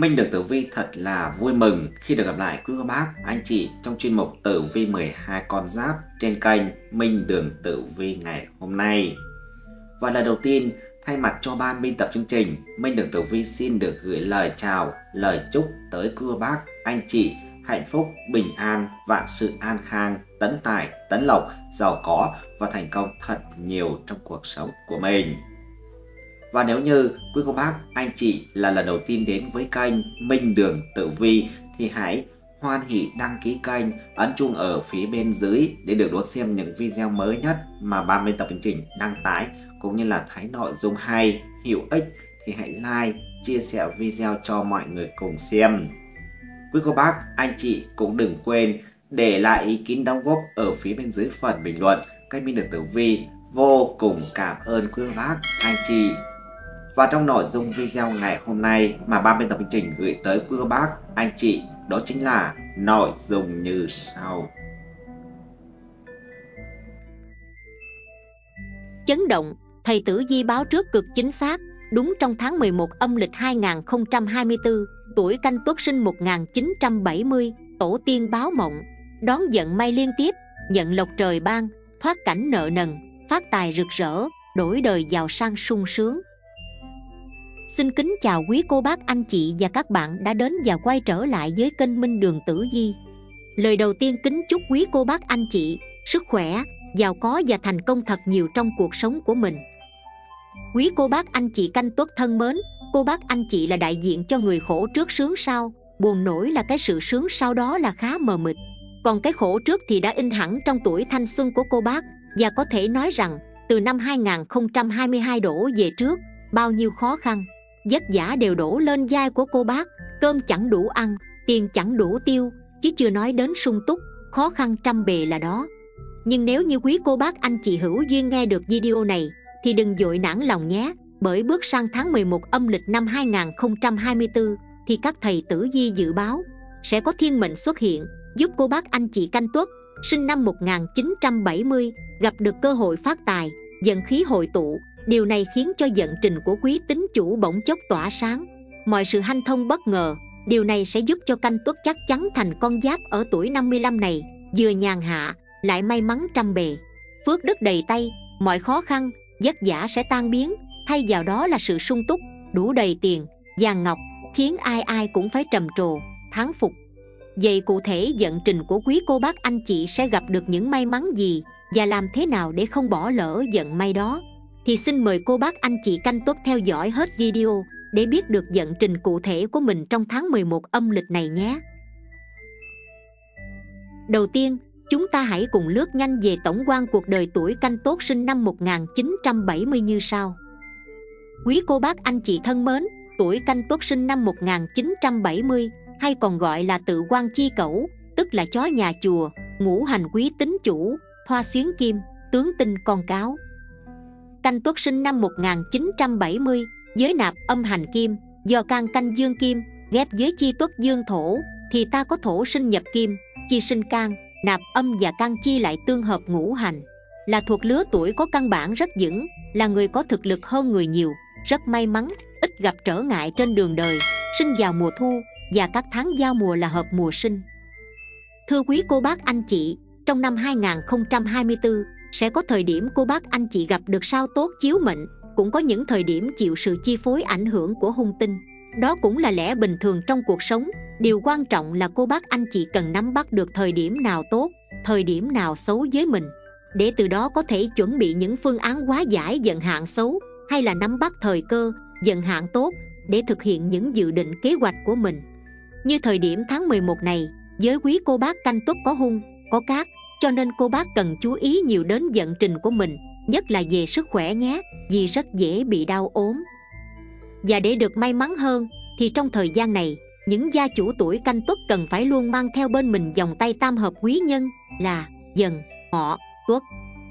Minh được Tử Vi thật là vui mừng khi được gặp lại quý cô bác, anh chị trong chuyên mục Tử Vi 12 con giáp trên kênh Minh Đường Tử Vi ngày hôm nay. Và lần đầu tiên, thay mặt cho ban biên tập chương trình, Minh Đường Tử Vi xin được gửi lời chào, lời chúc tới quý cô bác, anh chị hạnh phúc, bình an, vạn sự an khang, tấn tài, tấn lộc, giàu có và thành công thật nhiều trong cuộc sống của mình. Và nếu như quý cô bác, anh chị là lần đầu tiên đến với kênh Minh Đường Tử Vi thì hãy hoan hỷ đăng ký kênh, ấn chuông ở phía bên dưới để được đón xem những video mới nhất mà ban biên tập chương trình đăng tải cũng như là thấy nội dung hay, hữu ích thì hãy like, chia sẻ video cho mọi người cùng xem. Quý cô bác, anh chị cũng đừng quên để lại ý kiến đóng góp ở phía bên dưới phần bình luận kênh Minh Đường Tử Vi vô cùng cảm ơn quý cô bác, anh chị và trong nội dung video ngày hôm nay mà ban biên tập chương trình gửi tới quý cô bác, anh chị đó chính là nội dung như sau. Chấn động, thầy tử di báo trước cực chính xác, đúng trong tháng 11 âm lịch 2024, tuổi canh tuất sinh 1970, tổ tiên báo mộng, đón giận may liên tiếp, nhận lộc trời ban, thoát cảnh nợ nần, phát tài rực rỡ, đổi đời giàu sang sung sướng. Xin kính chào quý cô bác anh chị và các bạn đã đến và quay trở lại với kênh Minh Đường Tử Di. Lời đầu tiên kính chúc quý cô bác anh chị sức khỏe, giàu có và thành công thật nhiều trong cuộc sống của mình. Quý cô bác anh chị canh tuất thân mến, cô bác anh chị là đại diện cho người khổ trước sướng sau, buồn nổi là cái sự sướng sau đó là khá mờ mịt. Còn cái khổ trước thì đã in hẳn trong tuổi thanh xuân của cô bác và có thể nói rằng từ năm 2022 đổ về trước, bao nhiêu khó khăn, vất vả đều đổ lên vai của cô bác, cơm chẳng đủ ăn, tiền chẳng đủ tiêu, chứ chưa nói đến sung túc, khó khăn trăm bề là đó. Nhưng nếu như quý cô bác anh chị hữu duyên nghe được video này, thì đừng dội nản lòng nhé, bởi bước sang tháng 11 âm lịch năm 2024 thì các thầy tử di dự báo, sẽ có thiên mệnh xuất hiện, giúp cô bác anh chị canh tuất, sinh năm 1970 gặp được cơ hội phát tài, dần khí hội tụ Điều này khiến cho vận trình của quý tính chủ bỗng chốc tỏa sáng. Mọi sự hanh thông bất ngờ Điều này sẽ giúp cho canh tuất chắc chắn thành con giáp ở tuổi 55 này. Vừa nhàn hạ, lại may mắn trăm bề. Phước đức đầy tay, mọi khó khăn, vất vả sẽ tan biến. Thay vào đó là sự sung túc, đủ đầy tiền, vàng ngọc Khiến ai ai cũng phải trầm trồ, thán phục. Vậy cụ thể vận trình của quý cô bác anh chị sẽ gặp được những may mắn gì Và làm thế nào để không bỏ lỡ vận may đó? Thì xin mời cô bác anh chị canh tuất theo dõi hết video để biết được vận trình cụ thể của mình trong tháng 11 âm lịch này nhé. Đầu tiên, chúng ta hãy cùng lướt nhanh về tổng quan cuộc đời tuổi canh tốt sinh năm 1970 như sau. Quý cô bác anh chị thân mến, tuổi canh tốt sinh năm 1970 hay còn gọi là tự quan chi cẩu, tức là chó nhà chùa, ngũ hành quý tính chủ, thoa xuyến kim, tướng tinh con cáo. Canh Tuất sinh năm 1970 Giới nạp âm hành kim, Do can canh dương kim, Ghép với chi tuất dương thổ, Thì ta có thổ sinh nhập kim, Chi sinh can, Nạp âm và can chi lại tương hợp ngũ hành. Là thuộc lứa tuổi có căn bản rất vững, Là người có thực lực hơn người nhiều, Rất may mắn, Ít gặp trở ngại trên đường đời, Sinh vào mùa thu, Và các tháng giao mùa là hợp mùa sinh. Thưa quý cô bác anh chị, Trong năm 2024 sẽ có thời điểm cô bác anh chị gặp được sao tốt chiếu mệnh, cũng có những thời điểm chịu sự chi phối ảnh hưởng của hung tinh. Đó cũng là lẽ bình thường trong cuộc sống, điều quan trọng là cô bác anh chị cần nắm bắt được thời điểm nào tốt, thời điểm nào xấu với mình. Để từ đó có thể chuẩn bị những phương án hóa giải dần hạn xấu, hay là nắm bắt thời cơ dần hạn tốt, để thực hiện những dự định kế hoạch của mình. Như thời điểm tháng 11 này, với quý cô bác canh tuất có hung, có cát cho nên cô bác cần chú ý nhiều đến vận trình của mình, nhất là về sức khỏe nhé, vì rất dễ bị đau ốm. Và để được may mắn hơn, thì trong thời gian này, những gia chủ tuổi canh tuất cần phải luôn mang theo bên mình dòng tay tam hợp quý nhân, là, dần, họ, tuất.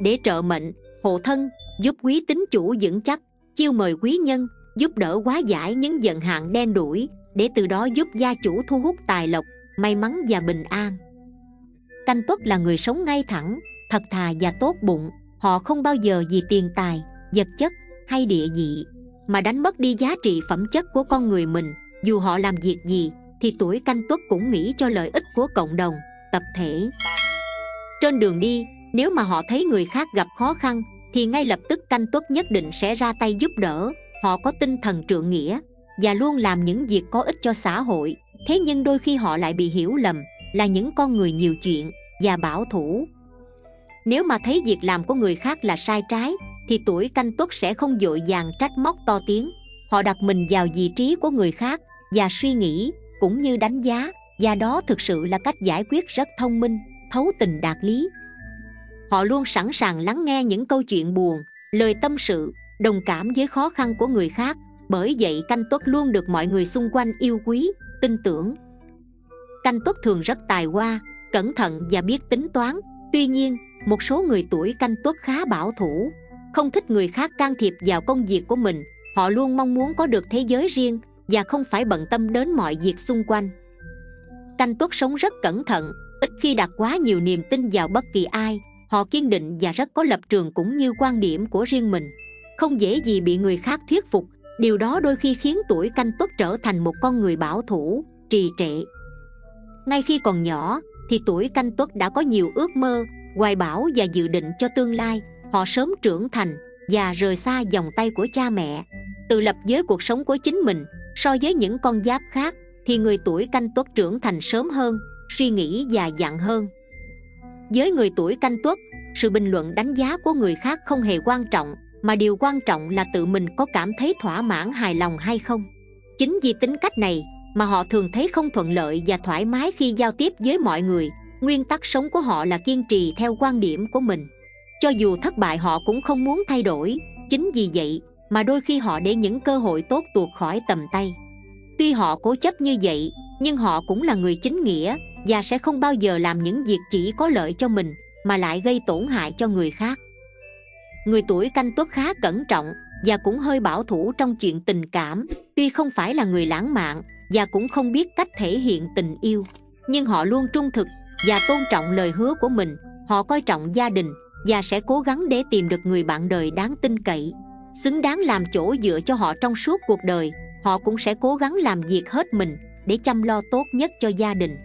Để trợ mệnh, hộ thân, giúp quý tính chủ vững chắc, chiêu mời quý nhân, giúp đỡ hóa giải những vận hạn đen đủi, để từ đó giúp gia chủ thu hút tài lộc, may mắn và bình an. Canh Tuất là người sống ngay thẳng, thật thà và tốt bụng. Họ không bao giờ vì tiền tài, vật chất hay địa vị Mà đánh mất đi giá trị phẩm chất của con người mình. Dù họ làm việc gì thì tuổi canh tuất cũng nghĩ cho lợi ích của cộng đồng tập thể. Trên đường đi nếu mà họ thấy người khác gặp khó khăn thì ngay lập tức canh tuất nhất định sẽ ra tay giúp đỡ. Họ có tinh thần trượng nghĩa và luôn làm những việc có ích cho xã hội. Thế nhưng đôi khi họ lại bị hiểu lầm là những con người nhiều chuyện và bảo thủ. Nếu mà thấy việc làm của người khác là sai trái, thì tuổi canh tuất sẽ không dội vàng trách móc to tiếng. Họ đặt mình vào vị trí của người khác và suy nghĩ cũng như đánh giá, và đó thực sự là cách giải quyết rất thông minh, thấu tình đạt lý. Họ luôn sẵn sàng lắng nghe những câu chuyện buồn, lời tâm sự, đồng cảm với khó khăn của người khác. Bởi vậy canh tuất luôn được mọi người xung quanh yêu quý, tin tưởng canh tuất thường rất tài hoa, cẩn thận và biết tính toán. Tuy nhiên, một số người tuổi canh tuất khá bảo thủ. Không thích người khác can thiệp vào công việc của mình. Họ luôn mong muốn có được thế giới riêng và không phải bận tâm đến mọi việc xung quanh. Canh tuất sống rất cẩn thận, ít khi đặt quá nhiều niềm tin vào bất kỳ ai. Họ kiên định và rất có lập trường cũng như quan điểm của riêng mình. Không dễ gì bị người khác thuyết phục. Điều đó đôi khi khiến tuổi canh tuất trở thành một con người bảo thủ, trì trệ ngay khi còn nhỏ, thì tuổi canh tuất đã có nhiều ước mơ, hoài bão và dự định cho tương lai. Họ sớm trưởng thành và rời xa vòng tay của cha mẹ, tự lập với cuộc sống của chính mình. So với những con giáp khác, thì người tuổi canh tuất trưởng thành sớm hơn, suy nghĩ và dặn hơn. Với người tuổi canh tuất, sự bình luận đánh giá của người khác không hề quan trọng, mà điều quan trọng là tự mình có cảm thấy thỏa mãn hài lòng hay không. Chính vì tính cách này mà họ thường thấy không thuận lợi và thoải mái khi giao tiếp với mọi người. Nguyên tắc sống của họ là kiên trì theo quan điểm của mình. Cho dù thất bại, họ cũng không muốn thay đổi. Chính vì vậy mà đôi khi họ để những cơ hội tốt tuột khỏi tầm tay. Tuy họ cố chấp như vậy, nhưng họ cũng là người chính nghĩa và sẽ không bao giờ làm những việc chỉ có lợi cho mình, mà lại gây tổn hại cho người khác. Người tuổi canh tuất khá cẩn trọng và cũng hơi bảo thủ trong chuyện tình cảm. Tuy không phải là người lãng mạn và cũng không biết cách thể hiện tình yêu. Nhưng họ luôn trung thực và tôn trọng lời hứa của mình. Họ coi trọng gia đình và sẽ cố gắng để tìm được người bạn đời đáng tin cậy. Xứng đáng làm chỗ dựa cho họ trong suốt cuộc đời, họ cũng sẽ cố gắng làm việc hết mình để chăm lo tốt nhất cho gia đình.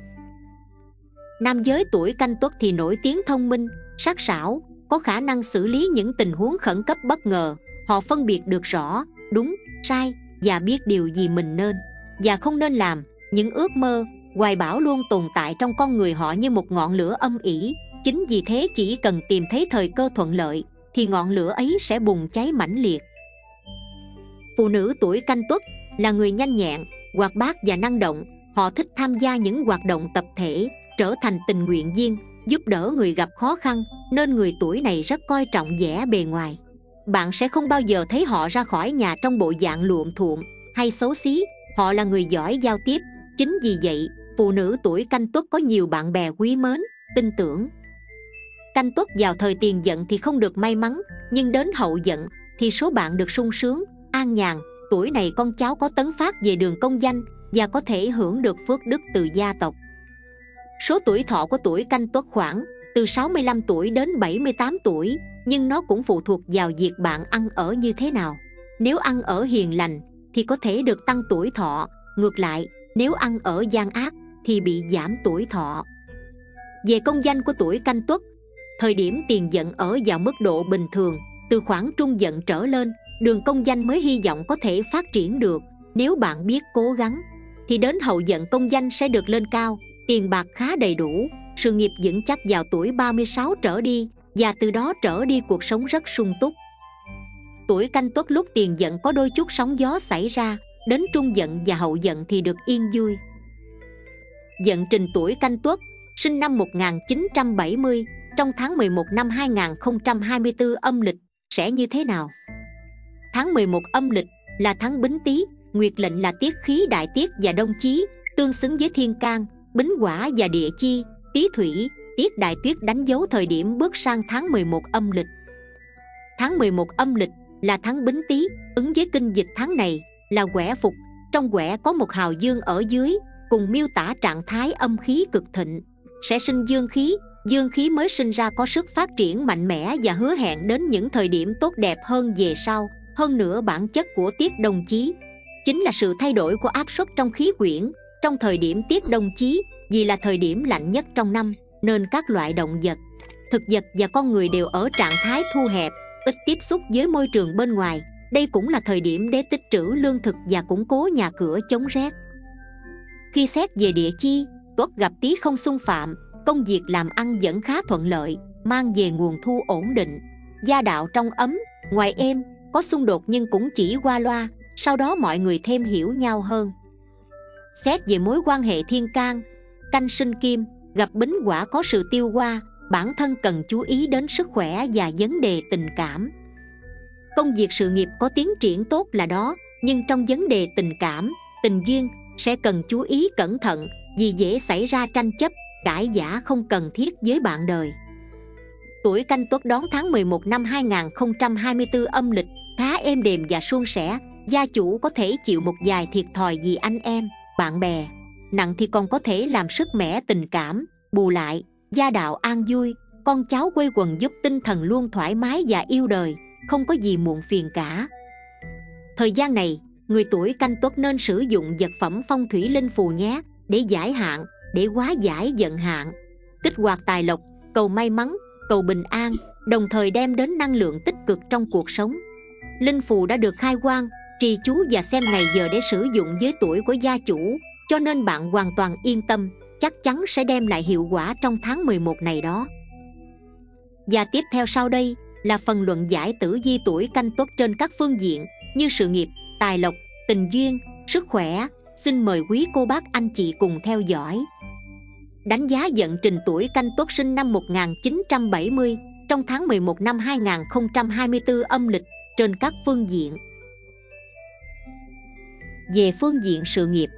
Nam giới tuổi canh tuất thì nổi tiếng thông minh, sắc sảo, có khả năng xử lý những tình huống khẩn cấp bất ngờ. Họ phân biệt được rõ, đúng, sai và biết điều gì mình nên và không nên làm. Những ước mơ, hoài bão luôn tồn tại trong con người họ như một ngọn lửa âm ỉ. Chính vì thế chỉ cần tìm thấy thời cơ thuận lợi, thì ngọn lửa ấy sẽ bùng cháy mãnh liệt. Phụ nữ tuổi canh tuất là người nhanh nhẹn, hoạt bát và năng động. Họ thích tham gia những hoạt động tập thể, trở thành tình nguyện viên, giúp đỡ người gặp khó khăn, nên người tuổi này rất coi trọng vẻ bề ngoài. Bạn sẽ không bao giờ thấy họ ra khỏi nhà trong bộ dạng luộm thuộm hay xấu xí họ là người giỏi giao tiếp. Chính vì vậy, phụ nữ tuổi canh tuất có nhiều bạn bè quý mến, tin tưởng. Canh tuất vào thời tiền giận thì không được may mắn, nhưng đến hậu giận thì số bạn được sung sướng, an nhàn. Tuổi này con cháu có tấn phát về đường công danh và có thể hưởng được phước đức từ gia tộc. Số tuổi thọ của tuổi canh tuất khoảng từ 65 tuổi đến 78 tuổi, nhưng nó cũng phụ thuộc vào việc bạn ăn ở như thế nào. Nếu ăn ở hiền lành thì có thể được tăng tuổi thọ. Ngược lại, nếu ăn ở gian ác, thì bị giảm tuổi thọ. Về công danh của tuổi canh tuất, thời điểm tiền giận ở vào mức độ bình thường, từ khoảng trung giận trở lên, đường công danh mới hy vọng có thể phát triển được. Nếu bạn biết cố gắng, thì đến hậu giận công danh sẽ được lên cao. Tiền bạc khá đầy đủ, sự nghiệp vững chắc vào tuổi 36 trở đi, và từ đó trở đi cuộc sống rất sung túc tuổi canh tuất lúc tiền giận có đôi chút sóng gió xảy ra đến trung giận và hậu giận thì được yên vui Dận trình tuổi canh tuất sinh năm 1970 trong tháng 11 năm 2024 âm lịch sẽ như thế nào? Tháng 11 âm lịch là tháng Bính Tý, Nguyệt lệnh là tiết khí đại tiết và đông chí, tương xứng với thiên can, bính quả và địa chi, tý thủy, tiết đại tuyết đánh dấu thời điểm bước sang tháng 11 âm lịch. Tháng 11 âm lịch là tháng Bính Tý, ứng với kinh dịch tháng này là quẻ phục, trong quẻ có một hào dương ở dưới, cùng miêu tả trạng thái âm khí cực thịnh. Sẽ sinh dương khí dương khí mới sinh ra có sức phát triển mạnh mẽ và hứa hẹn đến những thời điểm tốt đẹp hơn về sau. Hơn nữa bản chất của tiết đồng chí chính là sự thay đổi của áp suất trong khí quyển. Trong thời điểm tiết đông chí vì là thời điểm lạnh nhất trong năm nên các loại động vật thực vật và con người đều ở trạng thái thu hẹp ít tiếp xúc với môi trường bên ngoài. Đây cũng là thời điểm để tích trữ lương thực và củng cố nhà cửa chống rét. Khi xét về địa chi, tuất gặp tí không xung phạm. Công việc làm ăn vẫn khá thuận lợi, mang về nguồn thu ổn định. Gia đạo trong ấm, ngoài êm, có xung đột nhưng cũng chỉ qua loa, sau đó mọi người thêm hiểu nhau hơn. Xét về mối quan hệ thiên can, canh sinh kim, gặp bính quả có sự tiêu qua bản thân cần chú ý đến sức khỏe và vấn đề tình cảm. Công việc sự nghiệp có tiến triển tốt là đó, nhưng trong vấn đề tình cảm, tình duyên sẽ cần chú ý cẩn thận vì dễ xảy ra tranh chấp, cãi giả không cần thiết với bạn đời. Tuổi canh tuất đón tháng 11 năm 2024 âm lịch, khá êm đềm và suôn sẻ, gia chủ có thể chịu một vài thiệt thòi vì anh em, bạn bè. Nặng thì còn có thể làm sức mẻ tình cảm, bù lại gia đạo an vui, con cháu quê quần giúp tinh thần luôn thoải mái và yêu đời, không có gì muộn phiền cả. Thời gian này, người tuổi canh tuất nên sử dụng vật phẩm phong thủy linh phù nhé, để giải hạn, để hóa giải giận hạn. Kích hoạt tài lộc, cầu may mắn, cầu bình an, đồng thời đem đến năng lượng tích cực trong cuộc sống. Linh phù đã được khai quang, trì chú và xem ngày giờ để sử dụng với tuổi của gia chủ, cho nên bạn hoàn toàn yên tâm chắc chắn sẽ đem lại hiệu quả trong tháng 11 này đó và tiếp theo sau đây là phần luận giải tử vi tuổi canh tuất trên các phương diện như sự nghiệp, tài lộc, tình duyên, sức khỏe. Xin mời quý cô bác anh chị cùng theo dõi. Đánh giá vận trình tuổi canh tuất sinh năm 1970 trong tháng 11 năm 2024 âm lịch trên các phương diện. Về phương diện sự nghiệp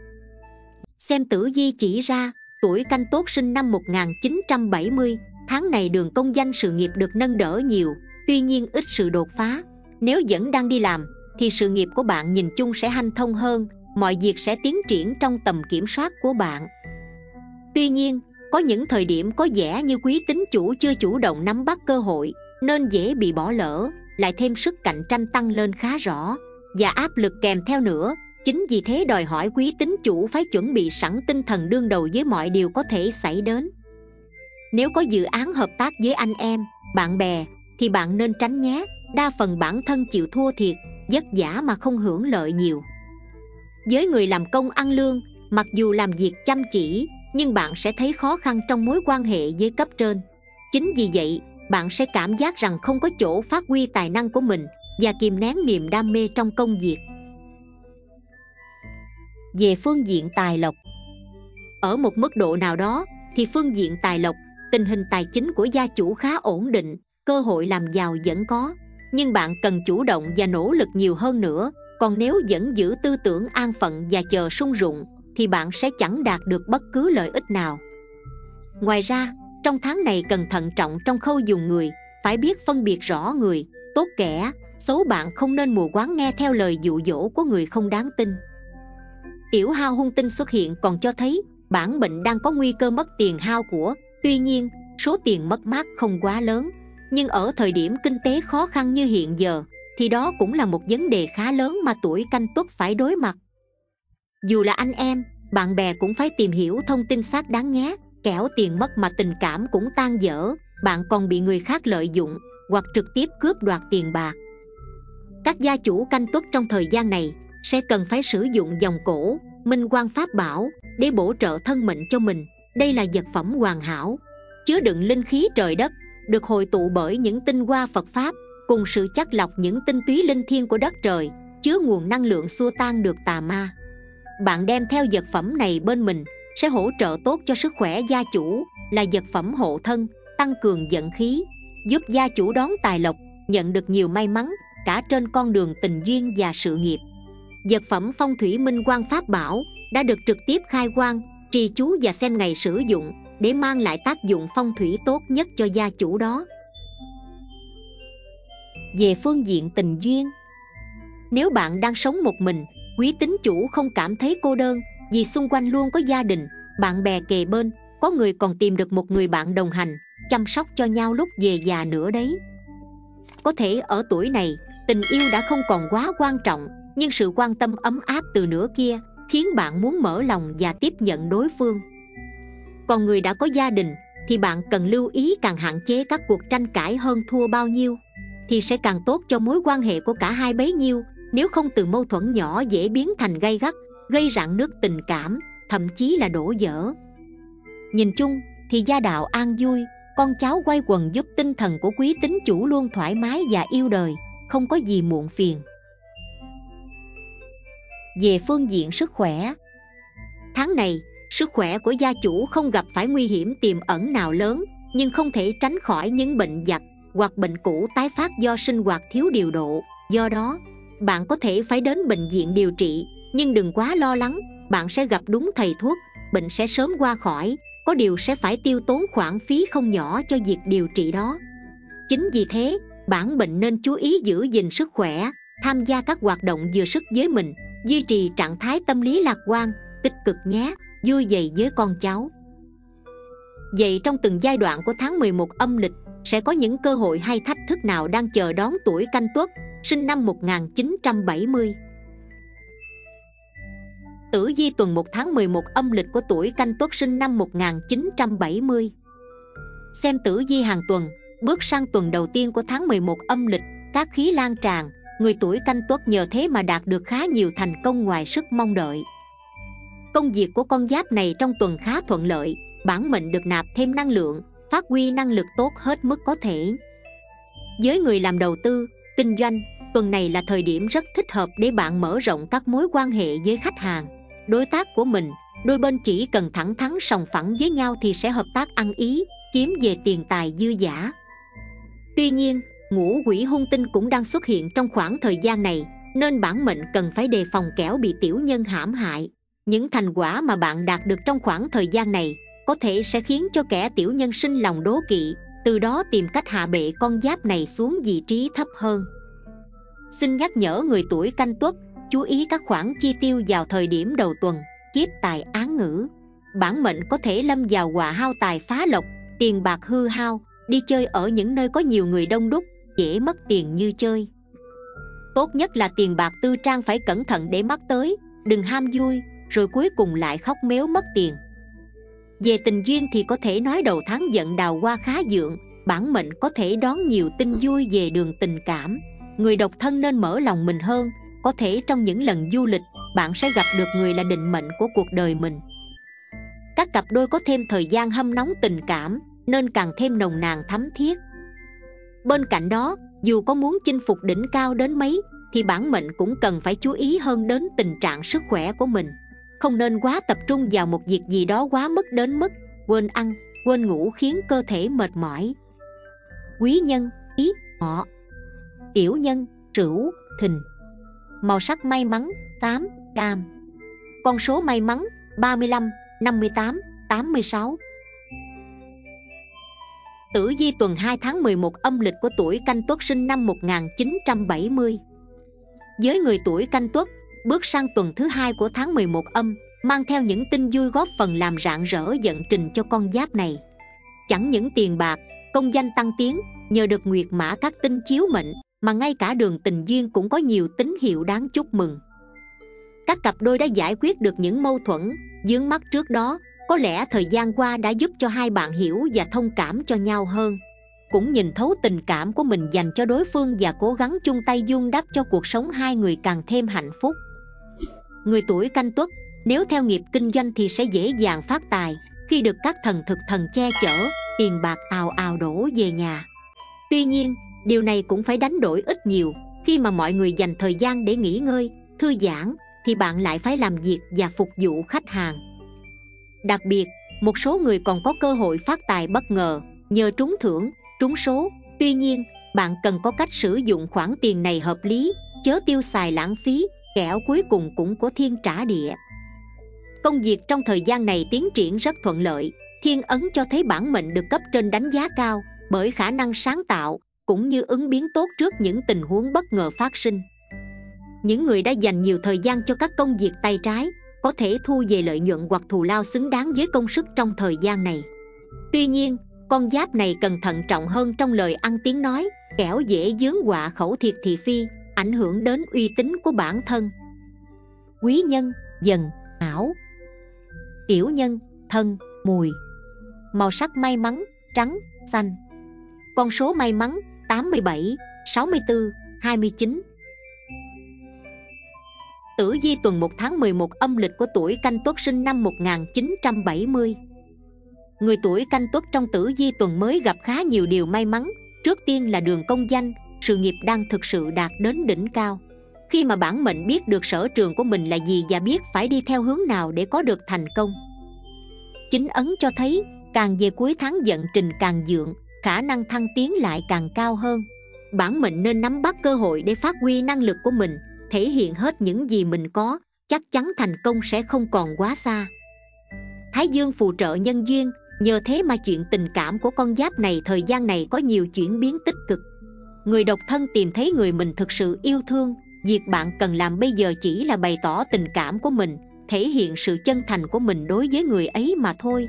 Xem tử vi chỉ ra tuổi canh tốt sinh năm 1970 Tháng này đường công danh sự nghiệp được nâng đỡ nhiều Tuy nhiên ít sự đột phá. Nếu vẫn đang đi làm Thì sự nghiệp của bạn nhìn chung sẽ hanh thông hơn Mọi việc sẽ tiến triển trong tầm kiểm soát của bạn. Tuy nhiên, có những thời điểm có vẻ như quý tính chủ chưa chủ động nắm bắt cơ hội Nên dễ bị bỏ lỡ Lại thêm sức cạnh tranh tăng lên khá rõ Và áp lực kèm theo nữa Chính vì thế đòi hỏi quý tín chủ phải chuẩn bị sẵn tinh thần đương đầu với mọi điều có thể xảy đến. Nếu có dự án hợp tác với anh em, bạn bè Thì bạn nên tránh nhé. Đa phần bản thân chịu thua thiệt Vất giả mà không hưởng lợi nhiều. Với người làm công ăn lương Mặc dù làm việc chăm chỉ Nhưng bạn sẽ thấy khó khăn trong mối quan hệ với cấp trên. Chính vì vậy bạn sẽ cảm giác rằng không có chỗ phát huy tài năng của mình Và kìm nén niềm đam mê trong công việc về phương diện tài lộc. Ở một mức độ nào đó, thì phương diện tài lộc, tình hình tài chính của gia chủ khá ổn định, cơ hội làm giàu vẫn có. Nhưng bạn cần chủ động và nỗ lực nhiều hơn nữa. Còn nếu vẫn giữ tư tưởng an phận và chờ sung rụng thì bạn sẽ chẳng đạt được bất cứ lợi ích nào. Ngoài ra, trong tháng này cần thận trọng trong khâu dùng người, phải biết phân biệt rõ người, tốt kẻ, xấu bạn không nên mù quáng nghe theo lời dụ dỗ của người không đáng tin tiểu hao hung tinh xuất hiện còn cho thấy bản bệnh đang có nguy cơ mất tiền hao của. Tuy nhiên, số tiền mất mát không quá lớn, nhưng ở thời điểm kinh tế khó khăn như hiện giờ, thì đó cũng là một vấn đề khá lớn mà tuổi canh tuất phải đối mặt. Dù là anh em, bạn bè cũng phải tìm hiểu thông tin xác đáng nhé. Kẻo tiền mất mà tình cảm cũng tan dở, bạn còn bị người khác lợi dụng hoặc trực tiếp cướp đoạt tiền bạc. Các gia chủ canh tuất trong thời gian này sẽ cần phải sử dụng dòng cổ, minh quan pháp bảo để bổ trợ thân mệnh cho mình. Đây là vật phẩm hoàn hảo, chứa đựng linh khí trời đất, được hội tụ bởi những tinh hoa phật pháp, cùng sự chắc lọc những tinh túy linh thiêng của đất trời, chứa nguồn năng lượng xua tan được tà ma. Bạn đem theo vật phẩm này bên mình sẽ hỗ trợ tốt cho sức khỏe gia chủ, là vật phẩm hộ thân, tăng cường vận khí, giúp gia chủ đón tài lộc, nhận được nhiều may mắn cả trên con đường tình duyên và sự nghiệp vật phẩm phong thủy minh quan pháp bảo đã được trực tiếp khai quang, trì chú và xem ngày sử dụng để mang lại tác dụng phong thủy tốt nhất cho gia chủ đó. Về phương diện tình duyên, nếu bạn đang sống một mình, quý tín chủ không cảm thấy cô đơn vì xung quanh luôn có gia đình, bạn bè kề bên, có người còn tìm được một người bạn đồng hành, chăm sóc cho nhau lúc về già nữa đấy. Có thể ở tuổi này, tình yêu đã không còn quá quan trọng nhưng sự quan tâm ấm áp từ nửa kia khiến bạn muốn mở lòng và tiếp nhận đối phương. Còn người đã có gia đình thì bạn cần lưu ý càng hạn chế các cuộc tranh cãi hơn thua bao nhiêu, thì sẽ càng tốt cho mối quan hệ của cả hai bấy nhiêu, nếu không từ mâu thuẫn nhỏ dễ biến thành gay gắt, gây rạn nước tình cảm, thậm chí là đổ vỡ nhìn chung thì gia đạo an vui, con cháu quay quần giúp tinh thần của quý tín chủ luôn thoải mái và yêu đời, không có gì muộn phiền về phương diện sức khỏe. Tháng này, sức khỏe của gia chủ không gặp phải nguy hiểm tiềm ẩn nào lớn, nhưng không thể tránh khỏi những bệnh giặc hoặc bệnh cũ tái phát do sinh hoạt thiếu điều độ. Do đó, bạn có thể phải đến bệnh viện điều trị, nhưng đừng quá lo lắng, bạn sẽ gặp đúng thầy thuốc, bệnh sẽ sớm qua khỏi, có điều sẽ phải tiêu tốn khoản phí không nhỏ cho việc điều trị đó. Chính vì thế, bản bệnh nên chú ý giữ gìn sức khỏe, tham gia các hoạt động vừa sức với mình duy trì trạng thái tâm lý lạc quan tích cực nhé vui dậy với con cháu. Vậy trong từng giai đoạn của tháng 11 âm lịch sẽ có những cơ hội hay thách thức nào đang chờ đón tuổi canh tuất sinh năm 1970 Tử vi tuần 1 tháng 11 âm lịch của tuổi canh tuất sinh năm 1970 Xem tử vi hàng tuần, bước sang tuần đầu tiên của tháng 11 âm lịch, các khí lan tràn, người tuổi canh tuất nhờ thế mà đạt được khá nhiều thành công ngoài sức mong đợi. Công việc của con giáp này trong tuần khá thuận lợi, bản mệnh được nạp thêm năng lượng, phát huy năng lực tốt hết mức có thể. Với người làm đầu tư, kinh doanh, tuần này là thời điểm rất thích hợp để bạn mở rộng các mối quan hệ với khách hàng đối tác của mình đôi bên chỉ cần thẳng thắn sòng phẳng với nhau thì sẽ hợp tác ăn ý kiếm về tiền tài dư giả tuy nhiên ngũ quỷ hung tinh cũng đang xuất hiện trong khoảng thời gian này, nên bản mệnh cần phải đề phòng kẻo bị tiểu nhân hãm hại. Những thành quả mà bạn đạt được trong khoảng thời gian này có thể sẽ khiến cho kẻ tiểu nhân sinh lòng đố kỵ, từ đó tìm cách hạ bệ con giáp này xuống vị trí thấp hơn. Xin nhắc nhở người tuổi canh tuất, chú ý các khoản chi tiêu vào thời điểm đầu tuần, kiếp tài án ngữ. Bản mệnh có thể lâm vào quả hao tài phá lộc, tiền bạc hư hao, đi chơi ở những nơi có nhiều người đông đúc dễ mất tiền như chơi. Tốt nhất là tiền bạc tư trang phải cẩn thận để mắc tới, đừng ham vui, rồi cuối cùng lại khóc méo mất tiền. Về tình duyên thì có thể nói đầu tháng giận đào qua khá dượng, bản mệnh có thể đón nhiều tin vui về đường tình cảm. Người độc thân nên mở lòng mình hơn, có thể trong những lần du lịch, bạn sẽ gặp được người là định mệnh của cuộc đời mình. Các cặp đôi có thêm thời gian hâm nóng tình cảm, nên càng thêm nồng nàn thắm thiết bên cạnh đó dù có muốn chinh phục đỉnh cao đến mấy thì bản mệnh cũng cần phải chú ý hơn đến tình trạng sức khỏe của mình. Không nên quá tập trung vào một việc gì đó quá mức đến mức quên ăn quên ngủ khiến cơ thể mệt mỏi. Quý nhân ý họ. Tiểu nhân sửu thìn. Màu sắc may mắn 8, cam. Con số may mắn 35, 58, 86 Tử di tuần 2 tháng 11 âm lịch của tuổi canh tuất sinh năm 1970 Với người tuổi canh tuất, bước sang tuần thứ hai của tháng 11 âm Mang theo những tin vui góp phần làm rạng rỡ vận trình cho con giáp này. Chẳng những tiền bạc, công danh tăng tiến Nhờ được nguyệt mã các tinh chiếu mệnh mà ngay cả đường tình duyên cũng có nhiều tín hiệu đáng chúc mừng. Các cặp đôi đã giải quyết được những mâu thuẫn dướng mắt trước đó có lẽ thời gian qua đã giúp cho hai bạn hiểu và thông cảm cho nhau hơn. Cũng nhìn thấu tình cảm của mình dành cho đối phương và cố gắng chung tay dung đắp cho cuộc sống hai người càng thêm hạnh phúc. Người tuổi canh tuất, nếu theo nghiệp kinh doanh thì sẽ dễ dàng phát tài khi được các thần thực thần che chở, tiền bạc ào ào đổ về nhà. Tuy nhiên, điều này cũng phải đánh đổi ít nhiều. Khi mà mọi người dành thời gian để nghỉ ngơi, thư giãn, thì bạn lại phải làm việc và phục vụ khách hàng đặc biệt, một số người còn có cơ hội phát tài bất ngờ, nhờ trúng thưởng, trúng số. Tuy nhiên, bạn cần có cách sử dụng khoản tiền này hợp lý, chớ tiêu xài lãng phí kẻo cuối cùng cũng có thiên trả địa. Công việc trong thời gian này tiến triển rất thuận lợi, thiên ấn cho thấy bản mệnh được cấp trên đánh giá cao, bởi khả năng sáng tạo, cũng như ứng biến tốt trước những tình huống bất ngờ phát sinh. Những người đã dành nhiều thời gian cho các công việc tay trái có thể thu về lợi nhuận hoặc thù lao xứng đáng với công sức trong thời gian này. Tuy nhiên, con giáp này cần thận trọng hơn trong lời ăn tiếng nói, kẻo dễ dướng họa khẩu thiệt thị phi, ảnh hưởng đến uy tín của bản thân. Quý nhân, dần, ảo. Tiểu nhân, thân, mùi. Màu sắc may mắn, trắng, xanh. Con số may mắn 87 64 29 Tử di tuần 1 tháng 11 âm lịch của tuổi canh tuất sinh năm 1970 Người tuổi canh tuất trong tử di tuần mới gặp khá nhiều điều may mắn. Trước tiên là đường công danh, sự nghiệp đang thực sự đạt đến đỉnh cao. Khi mà bản mệnh biết được sở trường của mình là gì và biết phải đi theo hướng nào để có được thành công. Chính ấn cho thấy càng về cuối tháng vận trình càng dượng khả năng thăng tiến lại càng cao hơn. Bản mệnh nên nắm bắt cơ hội để phát huy năng lực của mình thể hiện hết những gì mình có, chắc chắn thành công sẽ không còn quá xa. Thái dương phù trợ nhân duyên, nhờ thế mà chuyện tình cảm của con giáp này thời gian này có nhiều chuyển biến tích cực. Người độc thân tìm thấy người mình thực sự yêu thương, việc bạn cần làm bây giờ chỉ là bày tỏ tình cảm của mình, thể hiện sự chân thành của mình đối với người ấy mà thôi.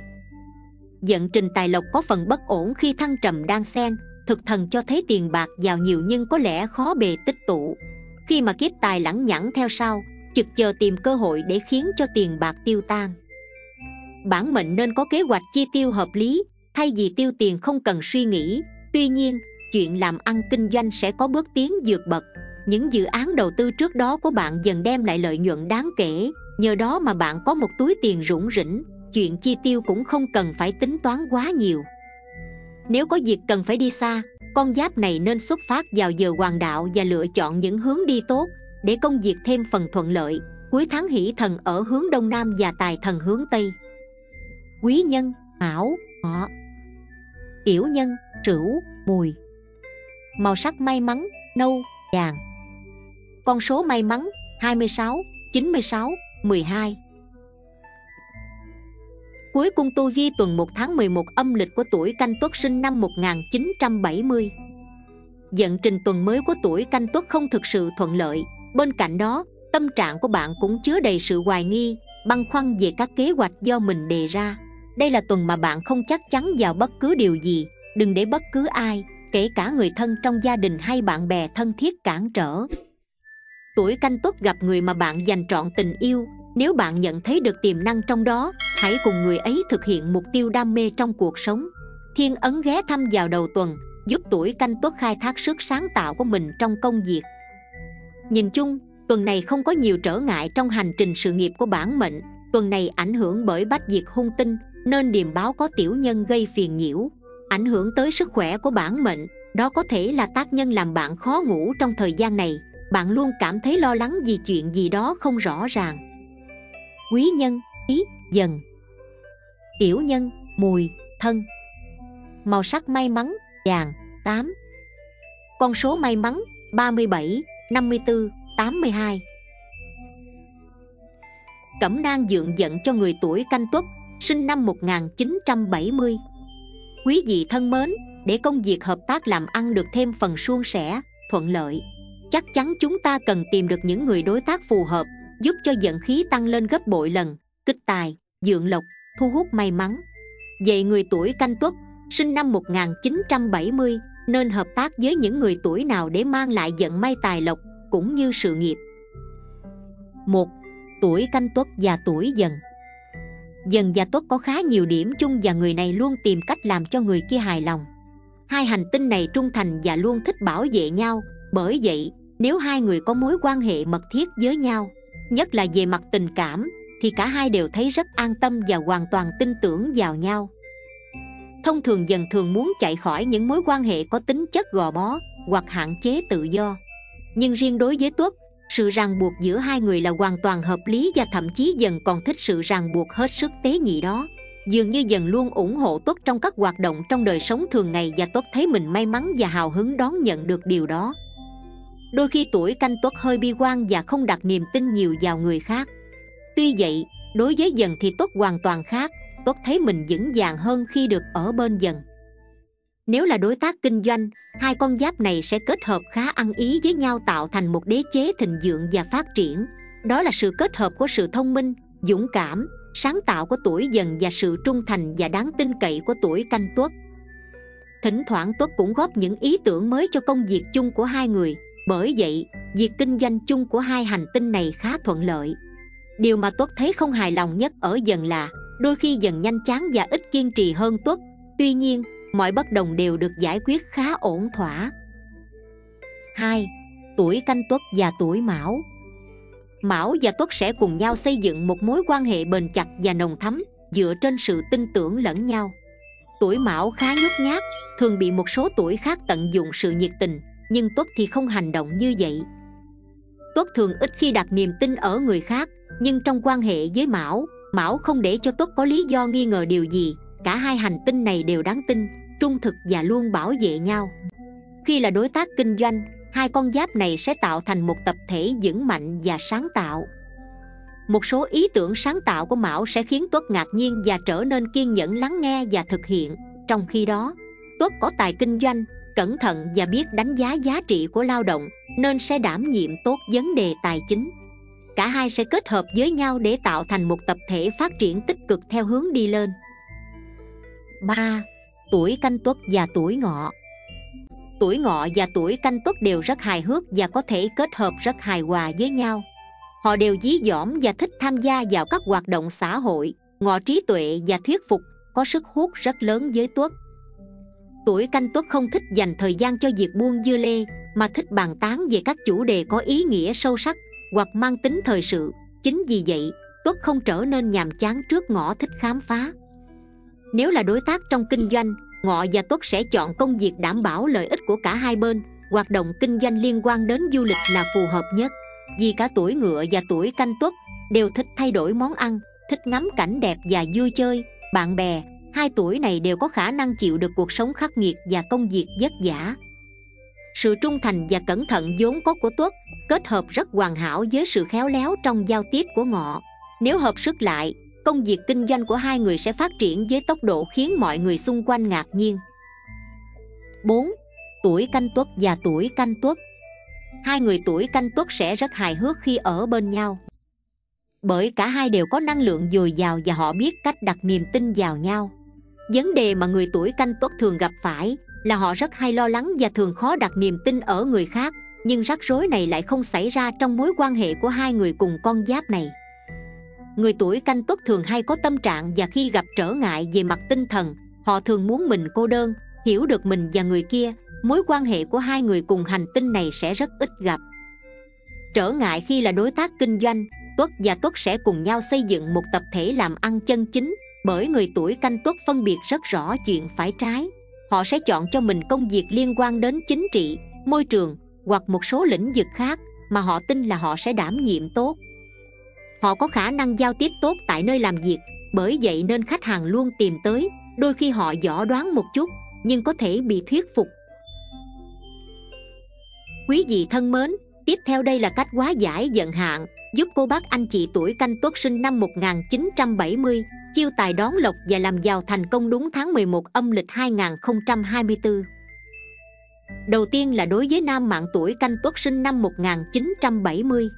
Dận trình tài lộc có phần bất ổn khi thăng trầm đang xen, Thực thần cho thấy tiền bạc giàu nhiều nhưng có lẽ khó bề tích tụ. Khi mà kiếp tài lẳng nhẳng theo sau Chực chờ tìm cơ hội để khiến cho tiền bạc tiêu tan. Bản mệnh nên có kế hoạch chi tiêu hợp lý Thay vì tiêu tiền không cần suy nghĩ. Tuy nhiên, chuyện làm ăn kinh doanh sẽ có bước tiến vượt bậc. Những dự án đầu tư trước đó của bạn dần đem lại lợi nhuận đáng kể. Nhờ đó mà bạn có một túi tiền rủng rỉnh chuyện chi tiêu cũng không cần phải tính toán quá nhiều nếu có việc cần phải đi xa, con giáp này nên xuất phát vào giờ hoàng đạo và lựa chọn những hướng đi tốt để công việc thêm phần thuận lợi. Cuối tháng hỷ thần ở hướng đông nam và tài thần hướng tây. Quý nhân mão ngọ. Tiểu nhân sửu mùi. Màu sắc may mắn, nâu, vàng. Con số may mắn 26 96 12 Cuối cung tu vi tuần 1 tháng 11 âm lịch của tuổi canh tuất sinh năm 1970 Dận trình tuần mới của tuổi canh tuất không thực sự thuận lợi. Bên cạnh đó, tâm trạng của bạn cũng chứa đầy sự hoài nghi Băn khoăn về các kế hoạch do mình đề ra. Đây là tuần mà bạn không chắc chắn vào bất cứ điều gì Đừng để bất cứ ai, kể cả người thân trong gia đình hay bạn bè thân thiết cản trở. Tuổi canh tuất gặp người mà bạn dành trọn tình yêu. Nếu bạn nhận thấy được tiềm năng trong đó, hãy cùng người ấy thực hiện mục tiêu đam mê trong cuộc sống. Thiên ấn ghé thăm vào đầu tuần, giúp tuổi canh tuất khai thác sức sáng tạo của mình trong công việc. Nhìn chung, tuần này không có nhiều trở ngại trong hành trình sự nghiệp của bản mệnh. Tuần này ảnh hưởng bởi bách diệt hung tinh, nên điềm báo có tiểu nhân gây phiền nhiễu. Ảnh hưởng tới sức khỏe của bản mệnh, đó có thể là tác nhân làm bạn khó ngủ trong thời gian này bạn luôn cảm thấy lo lắng vì chuyện gì đó không rõ ràng. Quý nhân ý dần. Tiểu nhân mùi thân. Màu sắc may mắn vàng 8 con số may mắn 37 54 82 Cẩm nang dượng giận cho người tuổi canh tuất sinh năm 1970 Quý vị thân mến, để công việc hợp tác làm ăn được thêm phần suôn sẻ, thuận lợi. Chắc chắn chúng ta cần tìm được những người đối tác phù hợp, giúp cho dẫn khí tăng lên gấp bội lần, kích tài dượng lộc, thu hút may mắn. Vậy người tuổi canh tuất, sinh năm 1970 nên hợp tác với những người tuổi nào để mang lại vận may tài lộc cũng như sự nghiệp. Một, tuổi canh tuất và tuổi dần. Dần và tuất có khá nhiều điểm chung và người này luôn tìm cách làm cho người kia hài lòng. Hai hành tinh này trung thành và luôn thích bảo vệ nhau bởi vậy, nếu hai người có mối quan hệ mật thiết với nhau, nhất là về mặt tình cảm, thì cả hai đều thấy rất an tâm và hoàn toàn tin tưởng vào nhau. Thông thường dần thường muốn chạy khỏi những mối quan hệ có tính chất gò bó hoặc hạn chế tự do. Nhưng riêng đối với tuất, sự ràng buộc giữa hai người là hoàn toàn hợp lý và thậm chí dần còn thích sự ràng buộc hết sức tế nhị đó. Dường như dần luôn ủng hộ tuất trong các hoạt động trong đời sống thường ngày và tuất thấy mình may mắn và hào hứng đón nhận được điều đó đôi khi tuổi canh tuất hơi bi quan và không đặt niềm tin nhiều vào người khác. Tuy vậy, đối với dần thì tuất hoàn toàn khác, tuất thấy mình vững vàng hơn khi được ở bên dần. Nếu là đối tác kinh doanh, hai con giáp này sẽ kết hợp khá ăn ý với nhau tạo thành một đế chế thịnh vượng và phát triển. Đó là sự kết hợp của sự thông minh, dũng cảm, sáng tạo của tuổi dần và sự trung thành và đáng tin cậy của tuổi canh tuất. Thỉnh thoảng tuất cũng góp những ý tưởng mới cho công việc chung của hai người bởi vậy việc kinh doanh chung của hai hành tinh này khá thuận lợi điều mà tuất thấy không hài lòng nhất ở dần là đôi khi dần nhanh chán và ít kiên trì hơn tuất tuy nhiên mọi bất đồng đều được giải quyết khá ổn thỏa 2. Tuổi canh tuất và tuổi mão Mão và Tuất sẽ cùng nhau xây dựng một mối quan hệ bền chặt và nồng thắm dựa trên sự tin tưởng lẫn nhau. Tuổi Mão khá nhút nhát, thường bị một số tuổi khác tận dụng sự nhiệt tình, nhưng Tuất thì không hành động như vậy. Tuất thường ít khi đặt niềm tin ở người khác, nhưng trong quan hệ với Mão, Mão không để cho Tuất có lý do nghi ngờ điều gì. Cả hai hành tinh này đều đáng tin, trung thực và luôn bảo vệ nhau. Khi là đối tác kinh doanh, hai con giáp này sẽ tạo thành một tập thể vững mạnh và sáng tạo một số ý tưởng sáng tạo của mão sẽ khiến tuất ngạc nhiên và trở nên kiên nhẫn lắng nghe và thực hiện trong khi đó tuất có tài kinh doanh cẩn thận và biết đánh giá giá trị của lao động, nên sẽ đảm nhiệm tốt vấn đề tài chính. Cả hai sẽ kết hợp với nhau để tạo thành một tập thể phát triển tích cực theo hướng đi lên. 3. Tuổi canh tuất và tuổi ngọ. Tuổi ngọ và tuổi canh tuất đều rất hài hước và có thể kết hợp rất hài hòa với nhau. Họ đều dí dỏm và thích tham gia vào các hoạt động xã hội, ngọ trí tuệ và thuyết phục, có sức hút rất lớn với tuất tuổi canh tuất không thích dành thời gian cho việc buông dưa lê, mà thích bàn tán về các chủ đề có ý nghĩa sâu sắc, hoặc mang tính thời sự. Chính vì vậy, tuất không trở nên nhàm chán trước ngõ thích khám phá. Nếu là đối tác trong kinh doanh, ngọ và tuất sẽ chọn công việc đảm bảo lợi ích của cả hai bên, hoạt động kinh doanh liên quan đến du lịch là phù hợp nhất. Vì cả tuổi ngựa và tuổi canh tuất đều thích thay đổi món ăn, thích ngắm cảnh đẹp và vui chơi, bạn bè hai tuổi này đều có khả năng chịu được cuộc sống khắc nghiệt và công việc vất vả. Sự trung thành và cẩn thận vốn có của tuất, kết hợp rất hoàn hảo với sự khéo léo trong giao tiếp của ngọ. Nếu hợp sức lại, công việc kinh doanh của hai người sẽ phát triển với tốc độ khiến mọi người xung quanh ngạc nhiên. 4. Tuổi canh tuất và tuổi canh tuất. Hai người tuổi canh tuất sẽ rất hài hước khi ở bên nhau. Bởi cả hai đều có năng lượng dồi dào và họ biết cách đặt niềm tin vào nhau. Vấn đề mà người tuổi canh tuất thường gặp phải là họ rất hay lo lắng và thường khó đặt niềm tin ở người khác, Nhưng rắc rối này lại không xảy ra trong mối quan hệ của hai người cùng con giáp này. Người tuổi canh tuất thường hay có tâm trạng và khi gặp trở ngại về mặt tinh thần, họ thường muốn mình cô đơn, hiểu được mình và người kia, mối quan hệ của hai người cùng hành tinh này sẽ rất ít gặp. Trở ngại khi là đối tác kinh doanh, tuất và tuất sẽ cùng nhau xây dựng một tập thể làm ăn chân chính bởi người tuổi canh tuất phân biệt rất rõ chuyện phải trái. Họ sẽ chọn cho mình công việc liên quan đến chính trị, môi trường, hoặc một số lĩnh vực khác mà họ tin là họ sẽ đảm nhiệm tốt. Họ có khả năng giao tiếp tốt tại nơi làm việc, bởi vậy nên khách hàng luôn tìm tới, đôi khi họ dõ đoán một chút, nhưng có thể bị thuyết phục. Quý vị thân mến, tiếp theo đây là cách hóa giải giận hạn, giúp cô bác anh chị tuổi canh tuất sinh năm 1970 chiêu tài đón lộc và làm giàu thành công đúng tháng 11 âm lịch 2024 Đầu tiên là đối với nam mạng tuổi canh tuất sinh năm 1970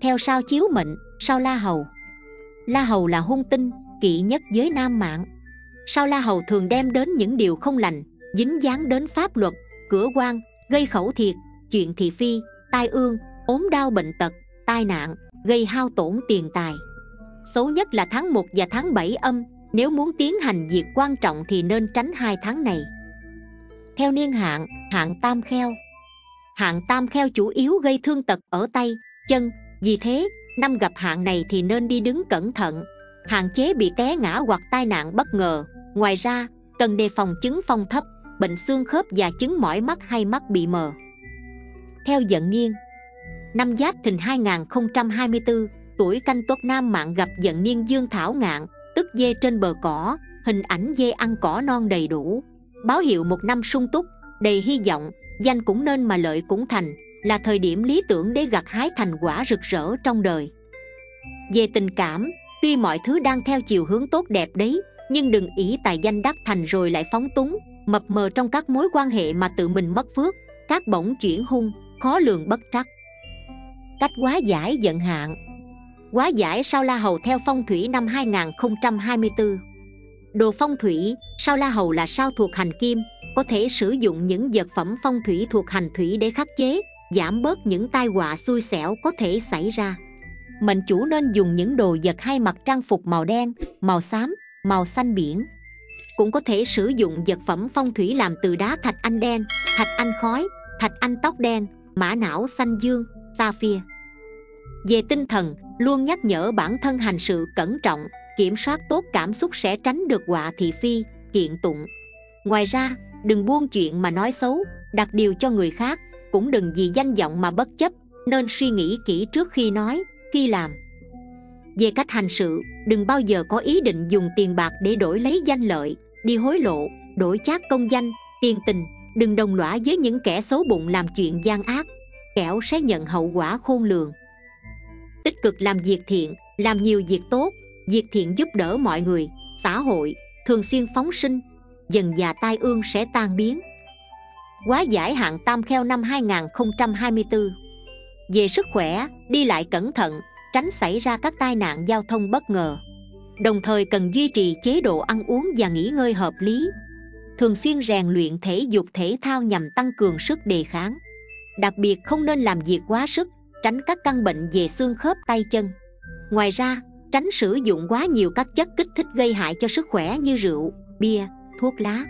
theo sao chiếu mệnh, sao la hầu? La hầu là hung tinh, kỵ nhất với nam mạng. Sao la hầu thường đem đến những điều không lành, dính dáng đến pháp luật, cửa quan, gây khẩu thiệt, chuyện thị phi, tai ương, ốm đau bệnh tật, tai nạn, gây hao tổn tiền tài xấu nhất là tháng 1 và tháng 7 âm. Nếu muốn tiến hành việc quan trọng thì nên tránh hai tháng này. Theo niên hạn hạn tam kheo. Hạn tam kheo chủ yếu gây thương tật ở tay, chân. Vì thế, năm gặp hạn này thì nên đi đứng cẩn thận. Hạn chế bị té ngã hoặc tai nạn bất ngờ. Ngoài ra, cần đề phòng chứng phong thấp, bệnh xương khớp và chứng mỏi mắt hay mắt bị mờ. Theo dẫn niên năm giáp thìn 2024 tuổi canh tuất nam mạng gặp giận niên dương thảo ngạn, tức dê trên bờ cỏ, hình ảnh dê ăn cỏ non đầy đủ. Báo hiệu một năm sung túc, đầy hy vọng, danh cũng nên mà lợi cũng thành, là thời điểm lý tưởng để gặt hái thành quả rực rỡ trong đời. Về tình cảm, tuy mọi thứ đang theo chiều hướng tốt đẹp đấy, nhưng đừng ý tài danh đắc thành rồi lại phóng túng, mập mờ trong các mối quan hệ mà tự mình mất phước, các bổng chuyển hung, khó lường bất trắc. Cách hóa giải giận hạn. Quá giải sao la hầu theo phong thủy năm 2024 đồ phong thủy, sao la hầu là sao thuộc hành kim, có thể sử dụng những vật phẩm phong thủy thuộc hành thủy để khắc chế, giảm bớt những tai họa xui xẻo có thể xảy ra. Mệnh chủ nên dùng những đồ vật hay mặc trang phục màu đen, màu xám, màu xanh biển. Cũng có thể sử dụng vật phẩm phong thủy làm từ đá thạch anh đen, thạch anh khói, thạch anh tóc đen, mã não xanh dương sapphire về tinh thần luôn nhắc nhở bản thân hành sự cẩn trọng, kiểm soát tốt cảm xúc sẽ tránh được họa thị phi, kiện tụng. Ngoài ra, đừng buông chuyện mà nói xấu, đặt điều cho người khác, cũng đừng vì danh vọng mà bất chấp, nên suy nghĩ kỹ trước khi nói, khi làm. Về cách hành sự, đừng bao giờ có ý định dùng tiền bạc để đổi lấy danh lợi, đi hối lộ, đổi chác công danh, tiền tình, đừng đồng lõa với những kẻ xấu bụng làm chuyện gian ác. Kẻo sẽ nhận hậu quả khôn lường tích cực làm việc thiện, làm nhiều việc tốt. Việc thiện giúp đỡ mọi người, xã hội, thường xuyên phóng sinh. Dần già tai ương sẽ tan biến. Quá giải hạn tam kheo năm 2024 về sức khỏe, đi lại cẩn thận, tránh xảy ra các tai nạn giao thông bất ngờ. Đồng thời cần duy trì chế độ ăn uống và nghỉ ngơi hợp lý. Thường xuyên rèn luyện thể dục thể thao nhằm tăng cường sức đề kháng. Đặc biệt không nên làm việc quá sức tránh các căn bệnh về xương khớp tay chân. Ngoài ra, tránh sử dụng quá nhiều các chất kích thích gây hại cho sức khỏe như rượu, bia, thuốc lá.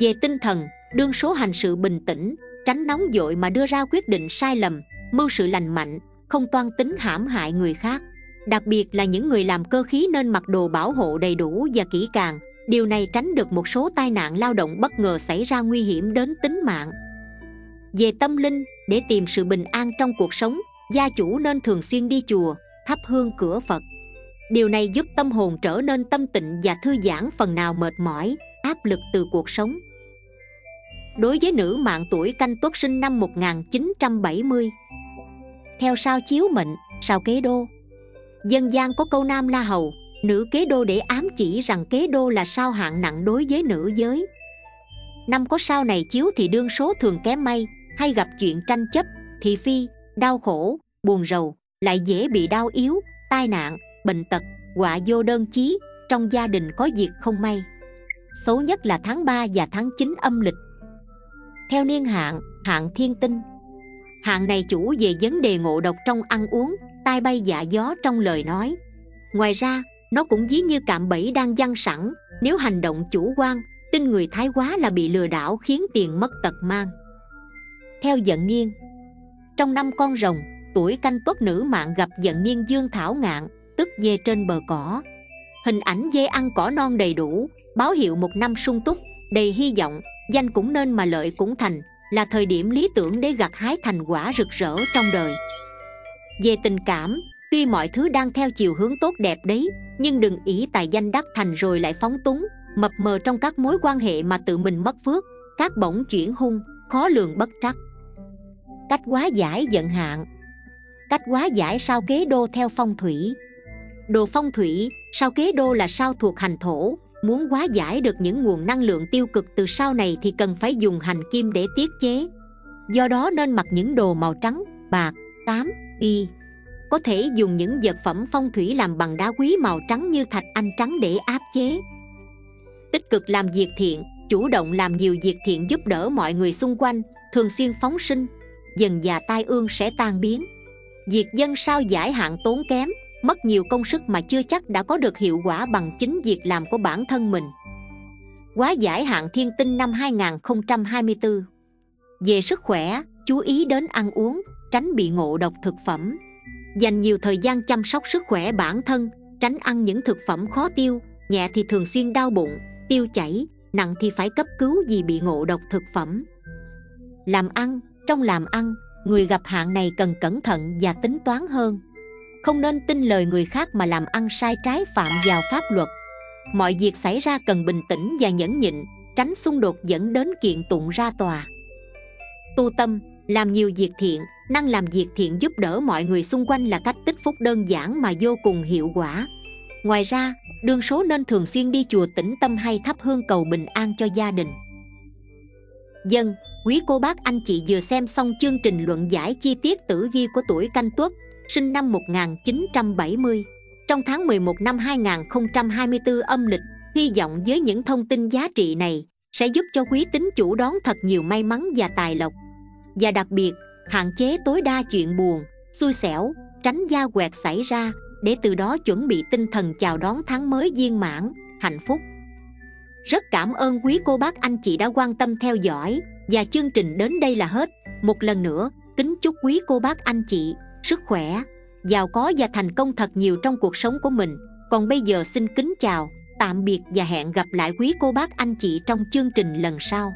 Về tinh thần, đương số hành sự bình tĩnh, tránh nóng dội mà đưa ra quyết định sai lầm, mưu sự lành mạnh, không toan tính hãm hại người khác. Đặc biệt là những người làm cơ khí nên mặc đồ bảo hộ đầy đủ và kỹ càng, điều này tránh được một số tai nạn lao động bất ngờ xảy ra nguy hiểm đến tính mạng về tâm linh để tìm sự bình an trong cuộc sống, gia chủ nên thường xuyên đi chùa, thắp hương cửa phật. Điều này giúp tâm hồn trở nên tâm tịnh và thư giãn phần nào mệt mỏi, áp lực từ cuộc sống. Đối với nữ mạng tuổi canh tuất sinh năm 1970 theo sao chiếu mệnh, sao kế đô? Dân gian có câu nam la hầu, nữ kế đô để ám chỉ rằng kế đô là sao hạng nặng đối với nữ giới. Năm có sao này chiếu thì đương số thường kém may hay gặp chuyện tranh chấp thị phi, đau khổ, buồn rầu, lại dễ bị đau yếu, tai nạn, bệnh tật họa vô đơn chí, trong gia đình có việc không may. Xấu nhất là tháng 3 và tháng 9 âm lịch. Theo niên hạn hạn thiên tinh. Hạn này chủ về vấn đề ngộ độc trong ăn uống, tai bay dạ gió trong lời nói. Ngoài ra, nó cũng ví như cạm bẫy đang giăng sẵn, nếu hành động chủ quan, tin người thái quá là bị lừa đảo khiến tiền mất tật mang theo vận niên. Trong năm con rồng, tuổi canh tuất nữ mạng gặp vận niên dương thảo ngạn, tức dê trên bờ cỏ. Hình ảnh dê ăn cỏ non đầy đủ, báo hiệu một năm sung túc, đầy hy vọng, danh cũng nên mà lợi cũng thành, là thời điểm lý tưởng để gặt hái thành quả rực rỡ trong đời. Về tình cảm, tuy mọi thứ đang theo chiều hướng tốt đẹp đấy, nhưng đừng ý tài danh đắc thành rồi lại phóng túng, mập mờ trong các mối quan hệ mà tự mình mất phước, các bổng chuyển hung, khó lường bất trắc cách quá giải giận hạn. Cách quá giải sao kế đô theo phong thủy. Đồ phong thủy, sao kế đô là sao thuộc hành thổ. Muốn hóa giải được những nguồn năng lượng tiêu cực từ sau này thì cần phải dùng hành kim để tiết chế. Do đó nên mặc những đồ màu trắng, bạc, tám, y. Có thể dùng những vật phẩm phong thủy làm bằng đá quý màu trắng như thạch anh trắng để áp chế. Tích cực làm việc thiện, chủ động làm nhiều việc thiện giúp đỡ mọi người xung quanh, thường xuyên phóng sinh dần già tai ương sẽ tan biến. Việc dân sao giải hạn tốn kém, mất nhiều công sức mà chưa chắc đã có được hiệu quả bằng chính việc làm của bản thân mình. Quá giải hạn thiên tinh năm 2024 về sức khỏe, chú ý đến ăn uống, tránh bị ngộ độc thực phẩm. Dành nhiều thời gian chăm sóc sức khỏe bản thân, tránh ăn những thực phẩm khó tiêu, nhẹ thì thường xuyên đau bụng, tiêu chảy, nặng thì phải cấp cứu vì bị ngộ độc thực phẩm. Làm ăn trong làm ăn, người gặp hạn này cần cẩn thận và tính toán hơn. Không nên tin lời người khác mà làm ăn sai trái phạm vào pháp luật. Mọi việc xảy ra cần bình tĩnh và nhẫn nhịn, tránh xung đột dẫn đến kiện tụng ra tòa. Tu tâm, làm nhiều việc thiện, năng làm việc thiện giúp đỡ mọi người xung quanh là cách tích phúc đơn giản mà vô cùng hiệu quả. Ngoài ra đương số nên thường xuyên đi chùa tĩnh tâm hay thắp hương cầu bình an cho gia đình. Dân quý cô bác, anh chị vừa xem xong chương trình luận giải chi tiết tử vi của tuổi canh tuất, sinh năm 1970 trong tháng 11 năm 2024 âm lịch, hy vọng với những thông tin giá trị này sẽ giúp cho quý tín chủ đón thật nhiều may mắn và tài lộc. Và đặc biệt, hạn chế tối đa chuyện buồn, xui xẻo, tránh gia quẹt xảy ra để từ đó chuẩn bị tinh thần chào đón tháng mới viên mãn, hạnh phúc. Rất cảm ơn quý cô bác, anh chị đã quan tâm theo dõi và chương trình đến đây là hết. Một lần nữa, kính chúc quý cô bác anh chị sức khỏe, giàu có và thành công thật nhiều trong cuộc sống của mình. Còn bây giờ xin kính chào, tạm biệt và hẹn gặp lại quý cô bác anh chị trong chương trình lần sau.